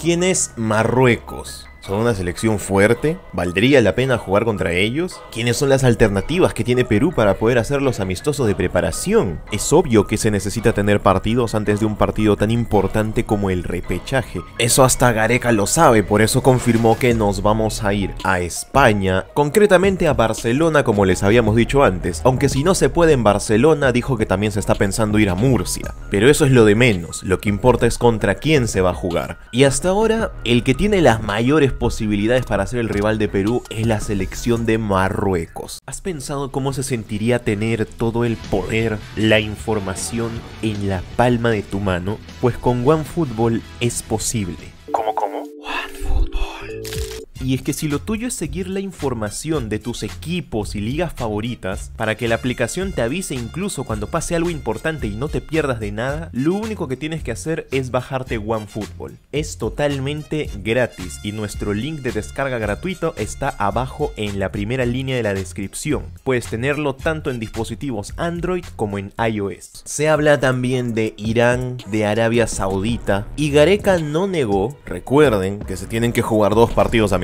¿Quién es Marruecos? ¿Son una selección fuerte? ¿Valdría la pena jugar contra ellos? ¿Quiénes son las alternativas que tiene Perú para poder hacer los amistosos de preparación? Es obvio que se necesita tener partidos antes de un partido tan importante como el repechaje. Eso hasta Gareca lo sabe, por eso confirmó que nos vamos a ir a España, concretamente a Barcelona como les habíamos dicho antes, aunque si no se puede en Barcelona dijo que también se está pensando ir a Murcia. Pero eso es lo de menos, lo que importa es contra quién se va a jugar. Y hasta ahora, el que tiene las mayores posibilidades para ser el rival de Perú es la selección de Marruecos. ¿Has pensado cómo se sentiría tener todo el poder, la información en la palma de tu mano? Pues con OneFootball es posible. Y es que si lo tuyo es seguir la información de tus equipos y ligas favoritas, para que la aplicación te avise incluso cuando pase algo importante y no te pierdas de nada, lo único que tienes que hacer es bajarte OneFootball. Es totalmente gratis y nuestro link de descarga gratuito está abajo en la primera línea de la descripción. Puedes tenerlo tanto en dispositivos Android como en iOS. Se habla también de Irán, de Arabia Saudita, y Gareca no negó, recuerden que se tienen que jugar dos partidos a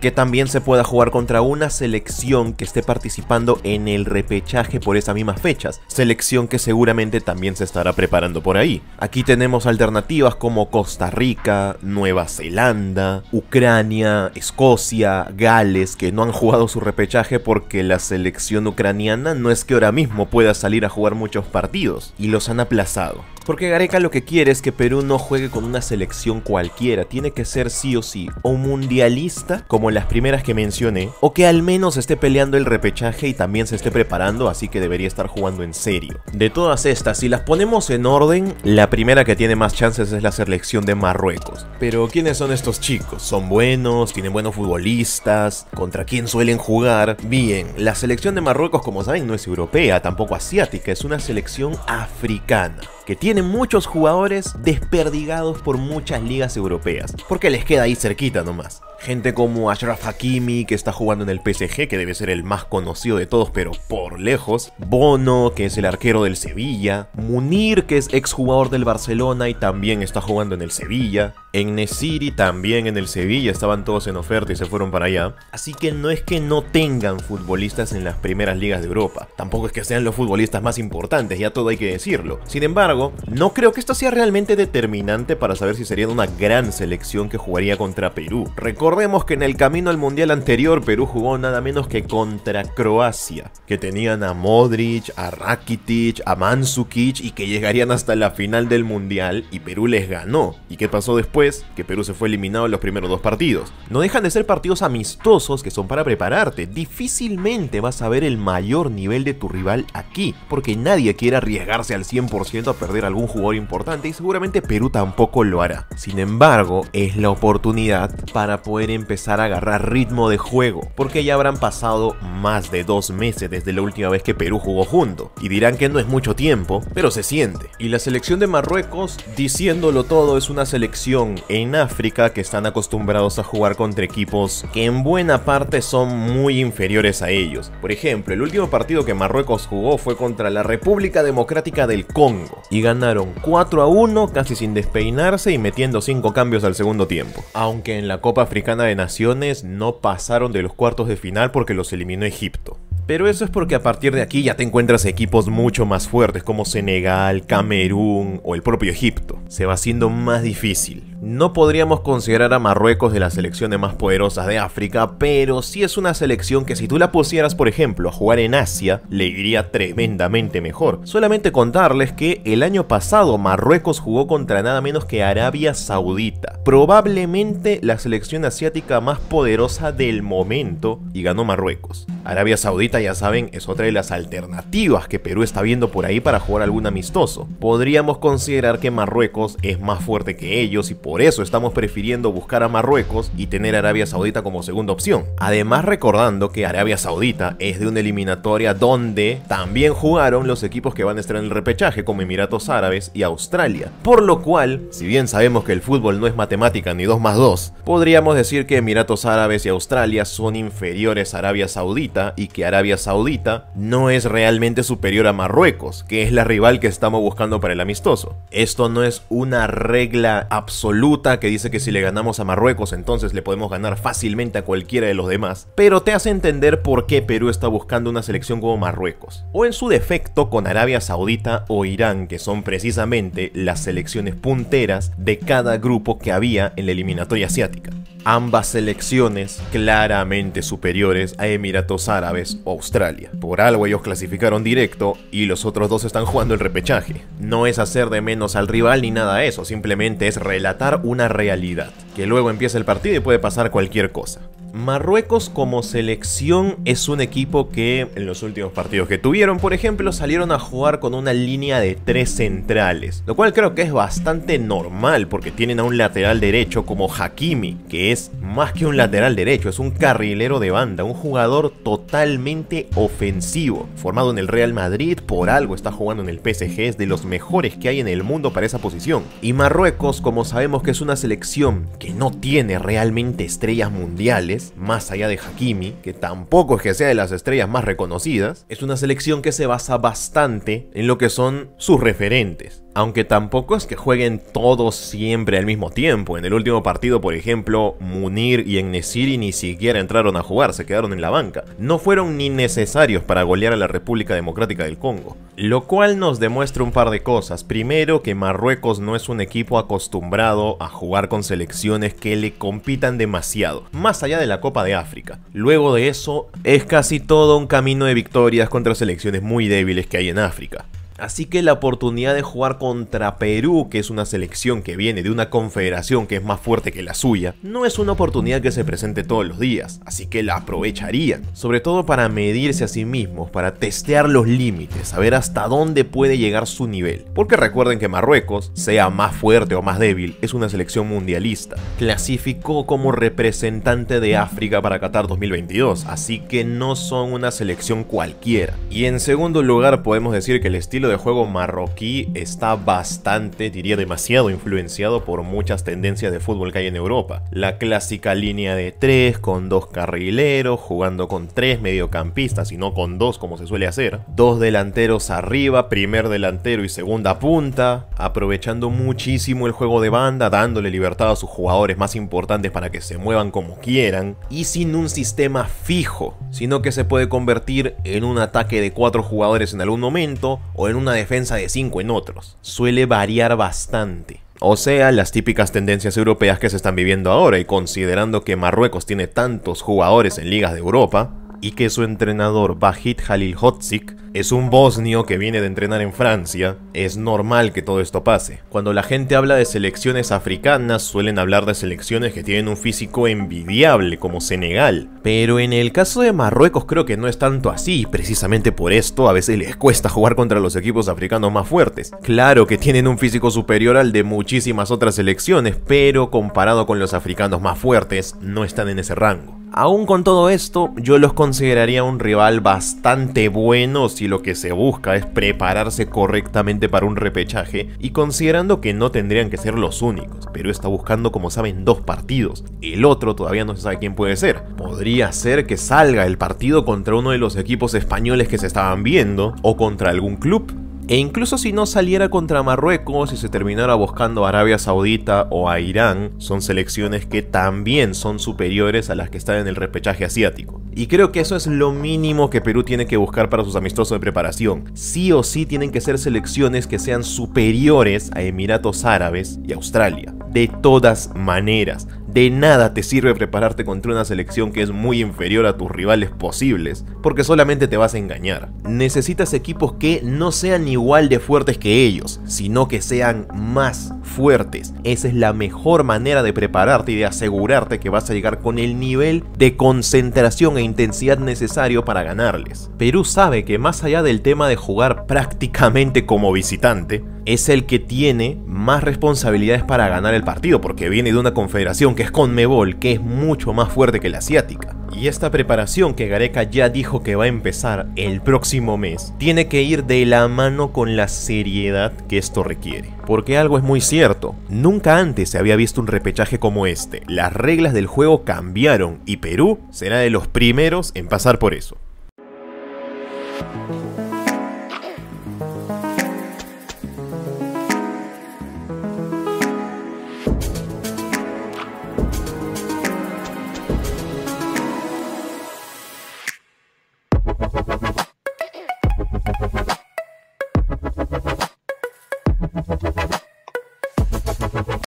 que también se pueda jugar contra una selección que esté participando en el repechaje por esas mismas fechas, selección que seguramente también se estará preparando por ahí. Aquí tenemos alternativas como Costa Rica, Nueva Zelanda, Ucrania, Escocia, Gales, que no han jugado su repechaje porque la selección ucraniana no es que ahora mismo pueda salir a jugar muchos partidos, y los han aplazado. Porque Gareca lo que quiere es que Perú no juegue con una selección cualquiera, tiene que ser sí o sí o mundialista, como las primeras que mencioné, o que al menos esté peleando el repechaje y también se esté preparando, así que debería estar jugando en serio. De todas estas, si las ponemos en orden, la primera que tiene más chances es la selección de Marruecos. Pero ¿quiénes son estos chicos? ¿Son buenos? ¿Tienen buenos futbolistas? ¿Contra quién suelen jugar? Bien, la selección de Marruecos, como saben, no es europea, tampoco asiática, es una selección africana que tiene muchos jugadores desperdigados por muchas ligas europeas, porque les queda ahí cerquita nomás. Gente como Ashraf Hakimi, que está jugando en el PSG, que debe ser el más conocido de todos, pero por lejos. Bono, que es el arquero del Sevilla. Munir, que es exjugador del Barcelona y también está jugando en el Sevilla. En Nesiri también en el Sevilla estaban todos en oferta y se fueron para allá. Así que no es que no tengan futbolistas en las primeras ligas de Europa. Tampoco es que sean los futbolistas más importantes, ya todo hay que decirlo. Sin embargo, no creo que esto sea realmente determinante para saber si serían una gran selección que jugaría contra Perú. Recordemos que en el camino al mundial anterior Perú jugó nada menos que contra Croacia, que tenían a Modric, a Rakitic, a Mandzukic y que llegarían hasta la final del mundial y Perú les ganó. ¿Y qué pasó después? que Perú se fue eliminado en los primeros dos partidos. No dejan de ser partidos amistosos que son para prepararte. Difícilmente vas a ver el mayor nivel de tu rival aquí, porque nadie quiere arriesgarse al 100% a perder algún jugador importante y seguramente Perú tampoco lo hará. Sin embargo, es la oportunidad para poder empezar a agarrar ritmo de juego, porque ya habrán pasado más de dos meses desde la última vez que Perú jugó junto. Y dirán que no es mucho tiempo, pero se siente. Y la selección de Marruecos, diciéndolo todo, es una selección en África que están acostumbrados a jugar contra equipos que en buena parte son muy inferiores a ellos. Por ejemplo, el último partido que Marruecos jugó fue contra la República Democrática del Congo y ganaron 4 a 1 casi sin despeinarse y metiendo 5 cambios al segundo tiempo. Aunque en la Copa Africana de Naciones no pasaron de los cuartos de final porque los eliminó Egipto. Pero eso es porque a partir de aquí ya te encuentras equipos mucho más fuertes como Senegal, Camerún o el propio Egipto. Se va haciendo más difícil. No podríamos considerar a Marruecos de las selecciones más poderosas de África, pero sí es una selección que si tú la pusieras, por ejemplo, a jugar en Asia, le iría tremendamente mejor. Solamente contarles que el año pasado Marruecos jugó contra nada menos que Arabia Saudita, probablemente la selección asiática más poderosa del momento, y ganó Marruecos. Arabia Saudita, ya saben, es otra de las alternativas que Perú está viendo por ahí para jugar algún amistoso. Podríamos considerar que Marruecos es más fuerte que ellos y por eso estamos prefiriendo buscar a Marruecos y tener a Arabia Saudita como segunda opción. Además recordando que Arabia Saudita es de una eliminatoria donde también jugaron los equipos que van a estar en el repechaje como Emiratos Árabes y Australia. Por lo cual, si bien sabemos que el fútbol no es matemática ni 2 más 2, podríamos decir que Emiratos Árabes y Australia son inferiores a Arabia Saudita y que Arabia Saudita no es realmente superior a Marruecos, que es la rival que estamos buscando para el amistoso. Esto no es una regla absoluta absoluta que dice que si le ganamos a Marruecos entonces le podemos ganar fácilmente a cualquiera de los demás, pero te hace entender por qué Perú está buscando una selección como Marruecos, o en su defecto con Arabia Saudita o Irán, que son precisamente las selecciones punteras de cada grupo que había en la eliminatoria asiática ambas selecciones claramente superiores a Emiratos Árabes o Australia. Por algo ellos clasificaron directo y los otros dos están jugando el repechaje. No es hacer de menos al rival ni nada eso, simplemente es relatar una realidad, que luego empieza el partido y puede pasar cualquier cosa. Marruecos como selección es un equipo que en los últimos partidos que tuvieron, por ejemplo, salieron a jugar con una línea de tres centrales, lo cual creo que es bastante normal porque tienen a un lateral derecho como Hakimi, que es más que un lateral derecho, es un carrilero de banda, un jugador totalmente ofensivo, formado en el Real Madrid, por algo está jugando en el PSG, es de los mejores que hay en el mundo para esa posición. Y Marruecos, como sabemos que es una selección que no tiene realmente estrellas mundiales, más allá de Hakimi, que tampoco es que sea de las estrellas más reconocidas, es una selección que se basa bastante en lo que son sus referentes. Aunque tampoco es que jueguen todos siempre al mismo tiempo. En el último partido, por ejemplo, Munir y Ennesiri ni siquiera entraron a jugar, se quedaron en la banca. No fueron ni necesarios para golear a la República Democrática del Congo. Lo cual nos demuestra un par de cosas. Primero, que Marruecos no es un equipo acostumbrado a jugar con selecciones que le compitan demasiado, más allá de la Copa de África. Luego de eso, es casi todo un camino de victorias contra selecciones muy débiles que hay en África. Así que la oportunidad de jugar contra Perú, que es una selección que viene de una confederación que es más fuerte que la suya, no es una oportunidad que se presente todos los días, así que la aprovecharían, sobre todo para medirse a sí mismos, para testear los límites, saber hasta dónde puede llegar su nivel. Porque recuerden que Marruecos, sea más fuerte o más débil, es una selección mundialista. Clasificó como representante de África para Qatar 2022, así que no son una selección cualquiera. Y en segundo lugar podemos decir que el estilo de juego marroquí está bastante, diría demasiado influenciado por muchas tendencias de fútbol que hay en Europa. La clásica línea de tres con dos carrileros, jugando con tres mediocampistas y no con dos como se suele hacer. Dos delanteros arriba, primer delantero y segunda punta, aprovechando muchísimo el juego de banda, dándole libertad a sus jugadores más importantes para que se muevan como quieran, y sin un sistema fijo, sino que se puede convertir en un ataque de cuatro jugadores en algún momento o en un una defensa de 5 en otros. Suele variar bastante. O sea, las típicas tendencias europeas que se están viviendo ahora y considerando que Marruecos tiene tantos jugadores en ligas de Europa, y que su entrenador Bahit Halil Hotzik es un bosnio que viene de entrenar en Francia, es normal que todo esto pase. Cuando la gente habla de selecciones africanas, suelen hablar de selecciones que tienen un físico envidiable, como Senegal. Pero en el caso de Marruecos creo que no es tanto así, precisamente por esto a veces les cuesta jugar contra los equipos africanos más fuertes. Claro que tienen un físico superior al de muchísimas otras selecciones, pero comparado con los africanos más fuertes, no están en ese rango. Aún con todo esto, yo los consideraría un rival bastante bueno lo que se busca es prepararse correctamente para un repechaje y considerando que no tendrían que ser los únicos, pero está buscando como saben dos partidos, el otro todavía no se sabe quién puede ser. Podría ser que salga el partido contra uno de los equipos españoles que se estaban viendo o contra algún club, e incluso si no saliera contra Marruecos y se terminara buscando a Arabia Saudita o a Irán, son selecciones que también son superiores a las que están en el repechaje asiático. Y creo que eso es lo mínimo que Perú tiene que buscar para sus amistosos de preparación. Sí o sí tienen que ser selecciones que sean superiores a Emiratos Árabes y Australia. De todas maneras, de nada te sirve prepararte contra una selección que es muy inferior a tus rivales posibles, porque solamente te vas a engañar. Necesitas equipos que no sean igual de fuertes que ellos, sino que sean más fuertes. Esa es la mejor manera de prepararte y de asegurarte que vas a llegar con el nivel de concentración e intensidad necesario para ganarles. Perú sabe que más allá del tema de jugar prácticamente como visitante, es el que tiene más responsabilidades para ganar el partido, porque viene de una confederación que es Conmebol, que es mucho más fuerte que la asiática. Y esta preparación que Gareca ya dijo que va a empezar el próximo mes, tiene que ir de la mano con la seriedad que esto requiere. Porque algo es muy cierto, nunca antes se había visto un repechaje como este. Las reglas del juego cambiaron y Perú será de los primeros en pasar por eso.